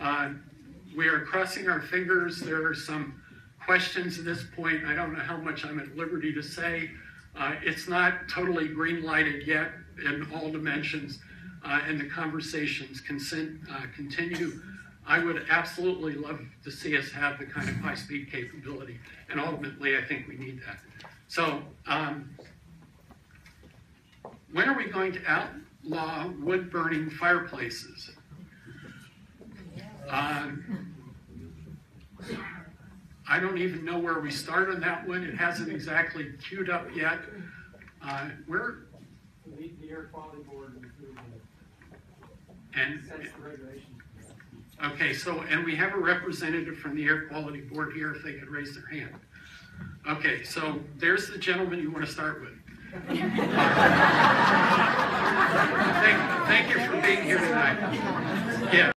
Uh, we are crossing our fingers. There are some questions at this point. I don't know how much I'm at liberty to say. Uh, it's not totally green lighted yet in all dimensions, uh, and the conversations consent, uh, continue. I would absolutely love to see us have the kind of high speed capability, and ultimately, I think we need that. So, um, when are we going to outlaw wood burning fireplaces? I don't even know where we start on that one. It hasn't exactly queued up yet. Uh, where, The, the air quality board and, sets the regulations. okay, so, and we have a representative from the Air Quality Board here, if they could raise their hand. Okay, so there's the gentleman you want to start with. Thank, thank you for being here tonight. Yeah.